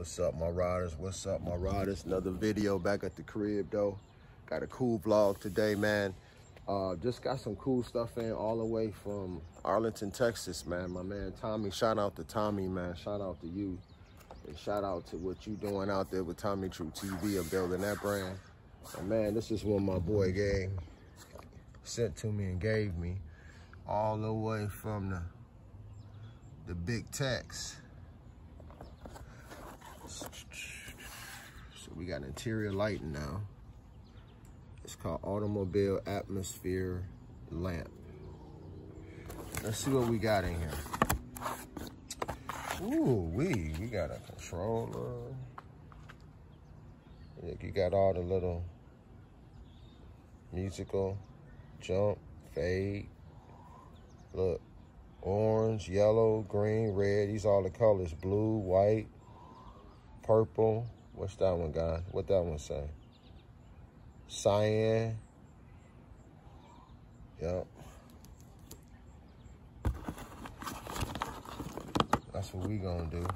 What's up, my riders? What's up, my riders? Another video back at the crib, though. Got a cool vlog today, man. Uh, just got some cool stuff in all the way from Arlington, Texas, man. My man Tommy, shout out to Tommy, man. Shout out to you. And shout out to what you doing out there with Tommy True TV and building that brand. And man, this is what my boy gave, sent to me and gave me all the way from the, the Big Tex. So we got interior lighting now. It's called Automobile Atmosphere Lamp. Let's see what we got in here. Ooh, we we got a controller. You got all the little musical jump, fade. Look, orange, yellow, green, red. These all the colors. Blue, white, purple. What's that one, guys? What that one say? Cyan. Yep. That's what we gonna do.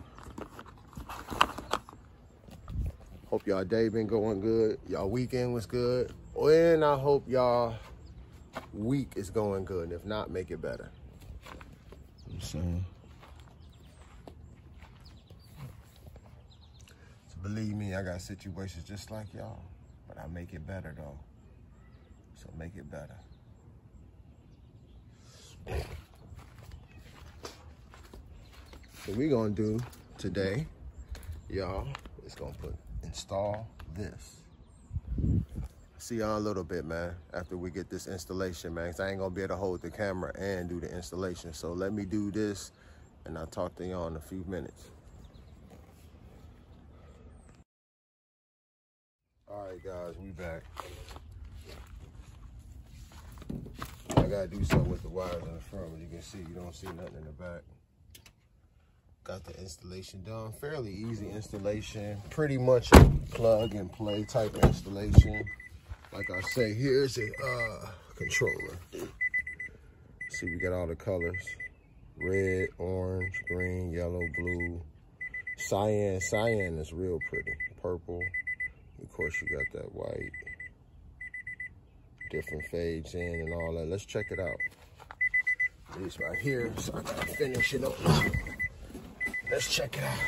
Hope y'all day been going good. Y'all weekend was good. And I hope y'all week is going good. And If not, make it better. I'm saying. Believe me, I got situations just like y'all. But I make it better though. So make it better. So we gonna do today, y'all, is gonna put install this. See y'all a little bit, man, after we get this installation, man, cause I ain't gonna be able to hold the camera and do the installation. So let me do this and I'll talk to y'all in a few minutes. All right, guys, we back. I gotta do something with the wires in the front. As you can see, you don't see nothing in the back. Got the installation done. Fairly easy installation. Pretty much plug and play type installation. Like I say, here's a uh, controller. See, we got all the colors. Red, orange, green, yellow, blue. Cyan. Cyan is real pretty. Purple. Of course, you got that white. Different fades in and all that. Let's check it out. This right here, so I gotta finish it up. Let's check it out.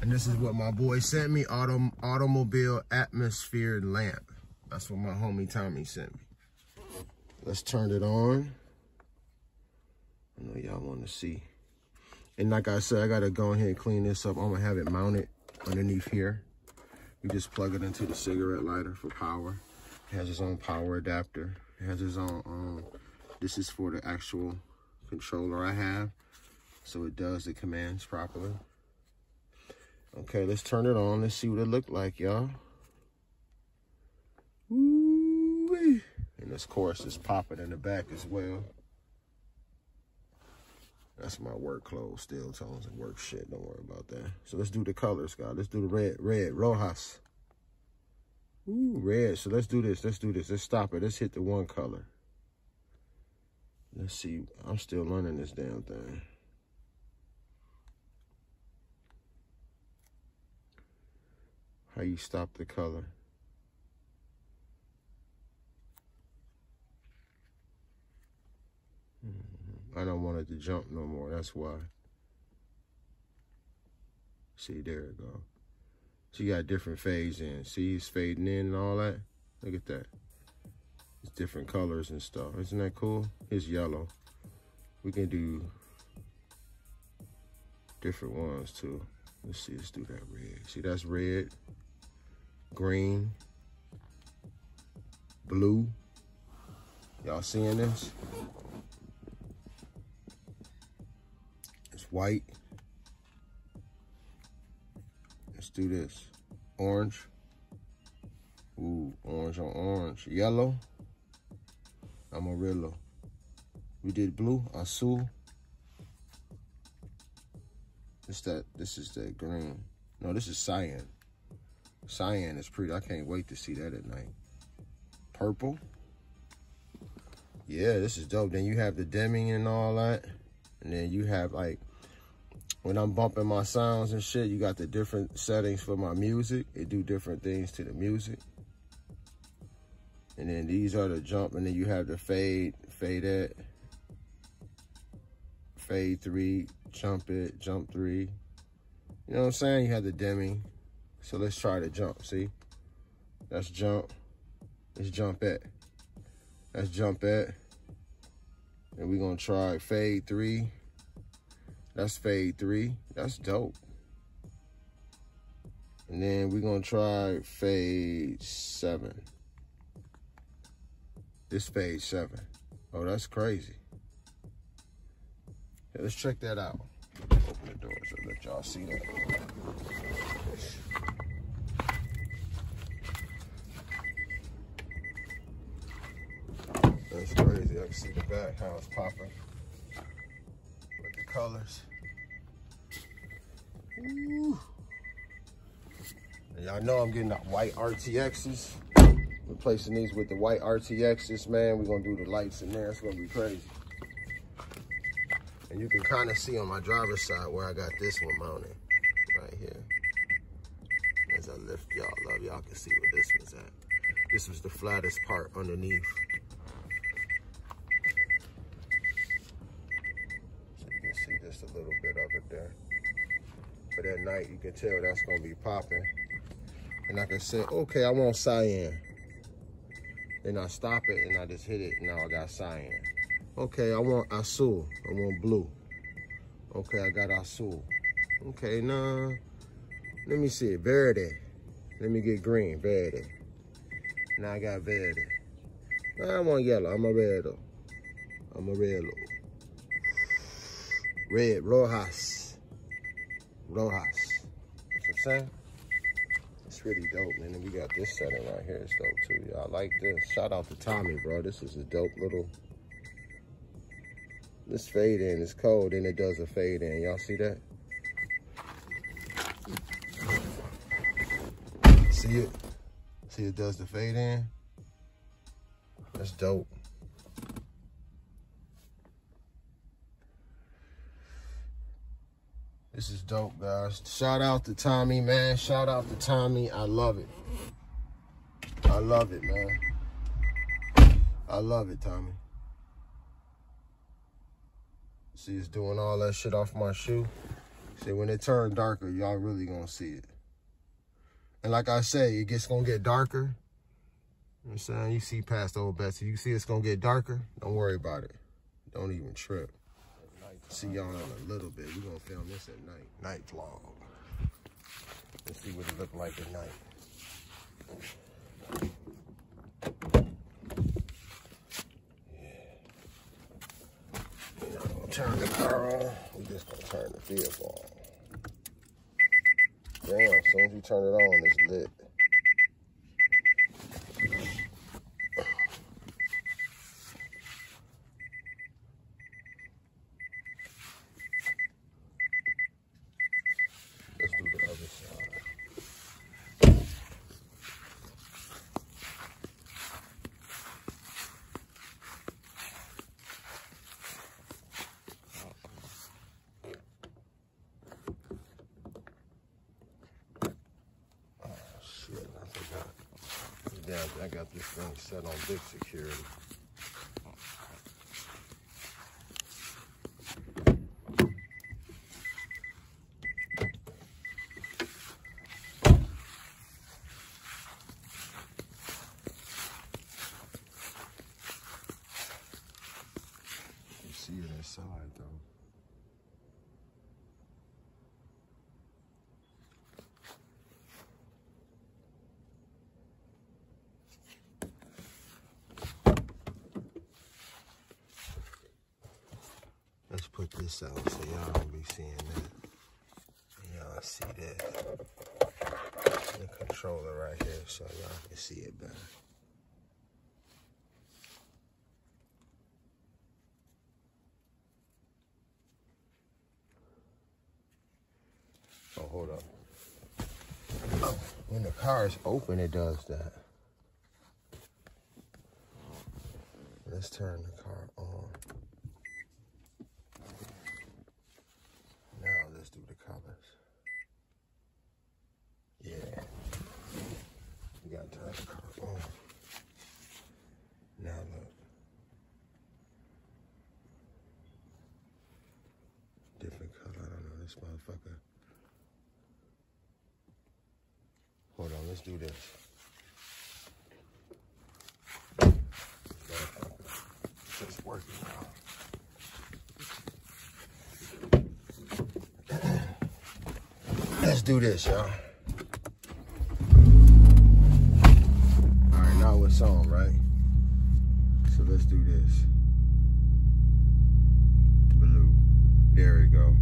And this is what my boy sent me, auto, automobile atmosphere lamp. That's what my homie Tommy sent me. Let's turn it on. I know y'all want to see. And like I said, I got to go ahead and clean this up. I'm going to have it mounted underneath here. You just plug it into the cigarette lighter for power. It has its own power adapter. It has its own, um, this is for the actual controller I have so it does the commands properly. Okay, let's turn it on. Let's see what it looked like, y'all. And this course is popping in the back as well. That's my work clothes, steel tones and work shit. Don't worry about that. So let's do the colors, guys. Let's do the red, red, Rojas. Ooh, red. So let's do this. Let's do this. Let's stop it. Let's hit the one color. Let's see. I'm still learning this damn thing. how you stop the color. I don't want it to jump no more, that's why. See, there it go. You got different fades in. See, it's fading in and all that. Look at that. It's different colors and stuff. Isn't that cool? It's yellow. We can do different ones too. Let's see, let's do that red. See, that's red green, blue. Y'all seeing this? White. Let's do this. Orange. Ooh, orange on orange. Yellow. Amarillo. We did blue, azul. This that this is the green. No, this is cyan. Cyan is pretty. I can't wait to see that at night. Purple. Yeah, this is dope. Then you have the dimming and all that. And then you have like, when I'm bumping my sounds and shit, you got the different settings for my music. It do different things to the music. And then these are the jump, and then you have the fade, fade it, fade three, jump it, jump three. You know what I'm saying? You have the demi. So let's try the jump, see? That's jump. Let's jump it. That's jump it. And we're gonna try fade three. That's fade three. That's dope. And then we're gonna try fade seven. This fade seven. Oh, that's crazy. Yeah, let's check that out. Open the door so let y'all see that. That's crazy. I can see the back, how it's popping. Colors. Y'all know I'm getting the white RTXs. Replacing these with the white RTXs, man. We're gonna do the lights in there. It's gonna be crazy. And you can kind of see on my driver's side where I got this one mounted. Right here. As I lift y'all up, y'all can see where this was at. This was the flattest part underneath. So you can see just a little bit of it there. But at night, you can tell that's gonna be popping. And I can say, okay, I want cyan. Then I stop it and I just hit it. Now I got cyan. Okay, I want azul. I want blue. Okay, I got azul. Okay, now, let me see, verde. Let me get green, verde. Now I got verde. I want yellow, I'm a red. I'm a red. Red, rojas. Rojas. What I'm saying? It's really dope, man. And we got this setting right here. It's dope too, y'all. like this. Shout out to Tommy, bro. This is a dope little. This fade in is cold, and it does a fade in. Y'all see that? See it? See it does the fade in? That's dope. This is dope, guys. Shout out to Tommy, man. Shout out to Tommy. I love it. I love it, man. I love it, Tommy. See, it's doing all that shit off my shoe. See, when it turned darker, y'all really gonna see it. And like I say, it gets gonna get darker. You know I'm saying? You see past old Betsy. You see it's gonna get darker. Don't worry about it. Don't even trip. See y'all in a little bit. We're gonna film this at night. Night vlog. Let's see what it look like at night. Yeah. turn the car on. We just gonna turn the vehicle on. Damn, as soon as you turn it on, it's lit. Yeah, I got this thing set on big security. You see it inside though. Let's put this out so y'all don't be seeing that. Y'all see this. The controller right here so y'all can see it better. Oh, hold up. When the car is open, it does that. Let's turn the car on. got to. Oh. Now look. Different color, I don't know, this motherfucker. Hold on, let's do this. Working let's do this, y'all. On, right? So let's do this. Blue. There we go.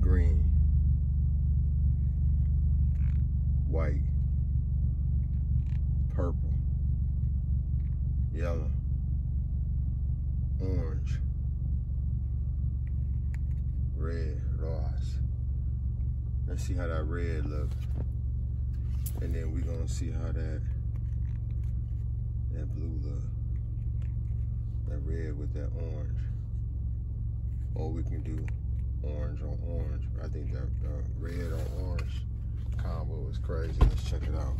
Green. White. Purple. Yellow. Orange. Red. Ross. Let's see how that red look. And then we're gonna see how that that blue look. That red with that orange. Or we can do orange on orange. I think that uh, red on orange combo is crazy. Let's check it out.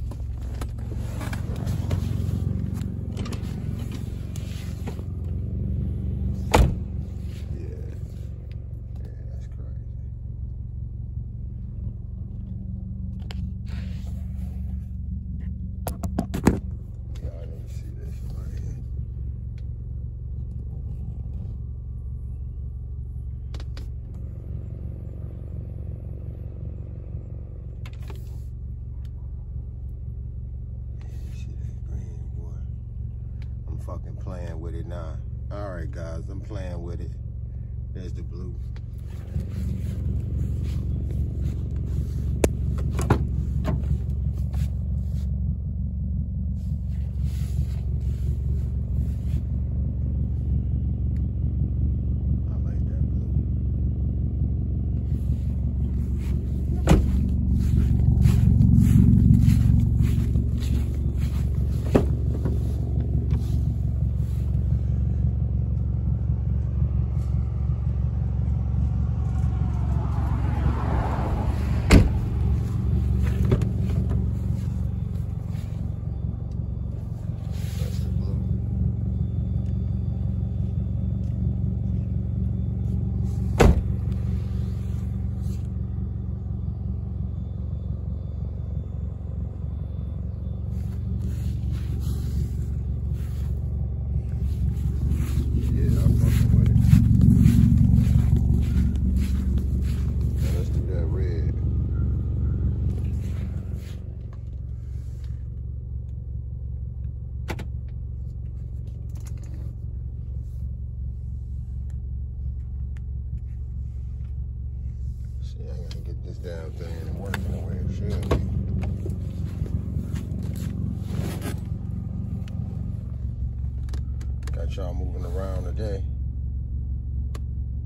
Got y'all moving around today.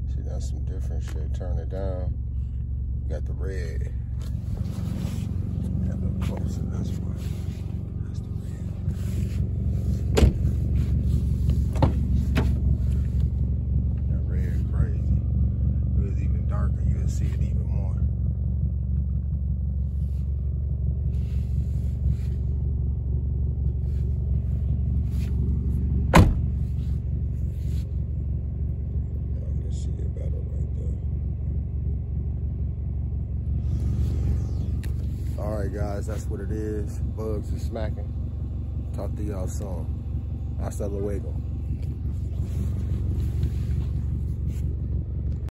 See, that's some different shit. Turn it down. Got the red. Got a little closer. That's one. That's the red. That red crazy. If it was even darker, you would see it even more. I can see it better right there. All right, guys, that's what it is. Bugs are smacking. Talk to y'all soon. Hasta luego.